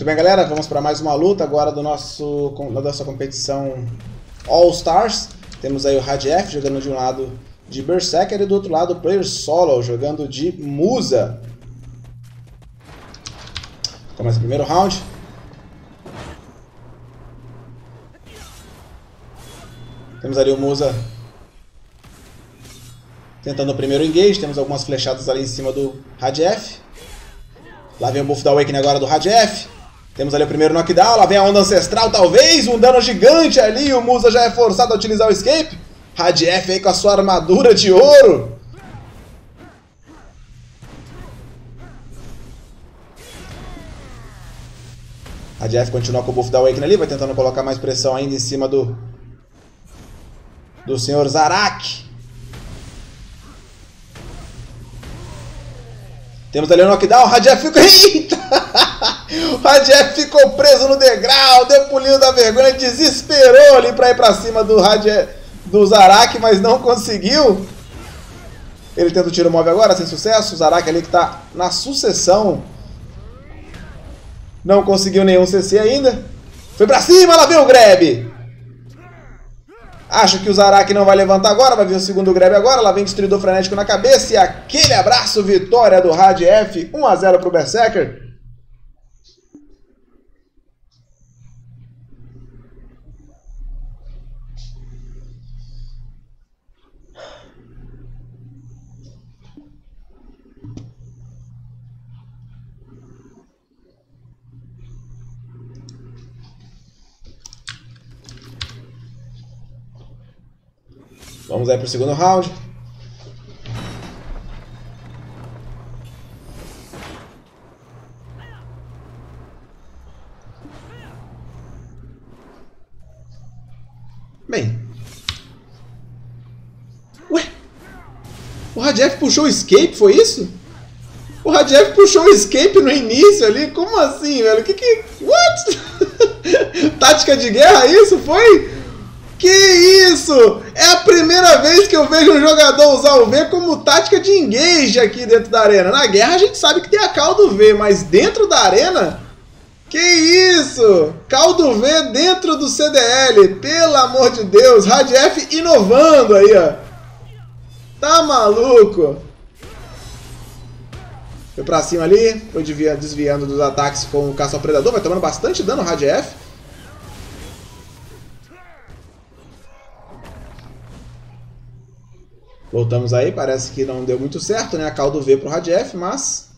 Muito bem, galera, vamos para mais uma luta agora do nosso, da nossa competição All Stars. Temos aí o Radf jogando de um lado de Berserker e do outro lado o Player Solo jogando de Musa. Começa o primeiro round. Temos ali o Musa tentando o primeiro engage. Temos algumas flechadas ali em cima do Radf. Lá vem o buff da Awakening agora do Radf. Temos ali o primeiro knockdown. Lá vem a onda ancestral, talvez. Um dano gigante ali. O Musa já é forçado a utilizar o escape. Radf aí com a sua armadura de ouro. Radf continua com o buff da Awakening ali. Vai tentando colocar mais pressão ainda em cima do... Do senhor Zarak. Temos ali o knockdown, o Radiev ficou... Eita! o Radiev ficou preso no degrau, deu pulinho da vergonha, desesperou ali pra ir pra cima do Radiev, do Zarak, mas não conseguiu. Ele tenta o tiro móvel agora, sem sucesso. O Zarak ali que tá na sucessão. Não conseguiu nenhum CC ainda. Foi pra cima, lá vem o grab. Acho que o Zarak não vai levantar agora, vai vir o segundo grab agora. Lá vem Destruidor Frenético na cabeça e aquele abraço, vitória do Rad F, 1 a 0 para o Berserker. Vamos aí para o segundo round. Bem. Ué? O Radiev puxou o escape, foi isso? O Radiev puxou o escape no início ali? Como assim, velho? Que que... What? Tática de guerra isso? Foi? Que isso! É a primeira vez que eu vejo um jogador usar o V como tática de engage aqui dentro da arena. Na guerra a gente sabe que tem a caldo V, mas dentro da arena? Que isso! Caldo V dentro do CDL, pelo amor de Deus! Radf inovando aí, ó. Tá maluco? Foi pra cima ali, foi desviando dos ataques com o caça-predador, vai tomando bastante dano o Radf. Voltamos aí, parece que não deu muito certo, né? A caldo V pro Radf, mas...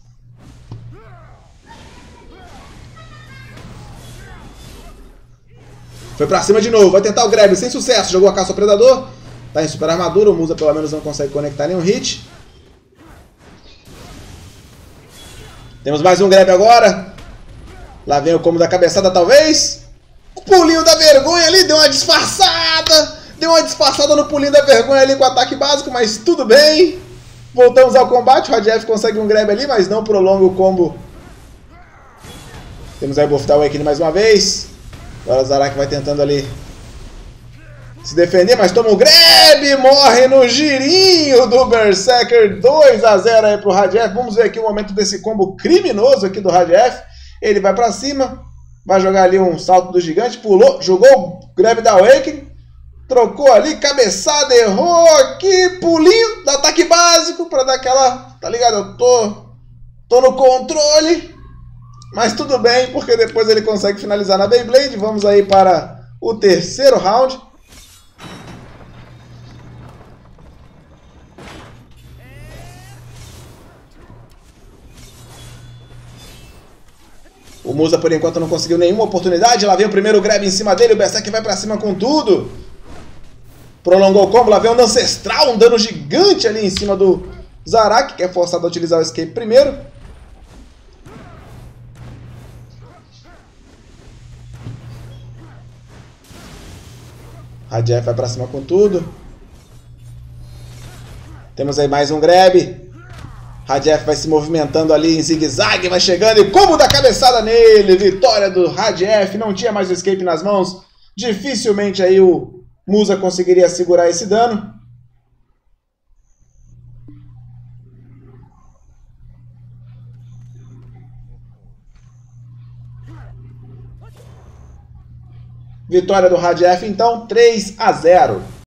Foi pra cima de novo, vai tentar o grab, sem sucesso, jogou a caça ao predador. Tá em super armadura, o Musa pelo menos não consegue conectar nenhum hit. Temos mais um grab agora. Lá vem o combo da cabeçada, talvez. O pulinho da vergonha ali deu uma disfarçada. Deu uma disfarçada no pulinho da vergonha ali com o ataque básico, mas tudo bem. Voltamos ao combate, o Radiev consegue um grab ali, mas não prolonga o combo. Temos aí da Awakening mais uma vez. Agora o Zarak vai tentando ali se defender, mas toma um grab, morre no girinho do Berserker, 2 a 0 aí pro Radiev. Vamos ver aqui o momento desse combo criminoso aqui do Radiev. Ele vai pra cima, vai jogar ali um salto do gigante, pulou, jogou o grab da Awakening, Trocou ali, cabeçada, errou aqui, pulinho do ataque básico para dar aquela, tá ligado? Eu tô, tô no controle, mas tudo bem, porque depois ele consegue finalizar na Beyblade. Vamos aí para o terceiro round. O Musa, por enquanto, não conseguiu nenhuma oportunidade. Lá vem o primeiro grab em cima dele. O Berserk vai para cima com tudo. Prolongou o combo, lá vem um ancestral, um dano gigante ali em cima do Zarak, que é forçado a utilizar o escape primeiro. Radiev vai pra cima com tudo. Temos aí mais um grab. Radiev vai se movimentando ali em zigue-zague, vai chegando e combo da cabeçada nele. Vitória do Radiev, não tinha mais o escape nas mãos. Dificilmente aí o Musa conseguiria segurar esse dano? Vitória do Radef, então, 3 a 0.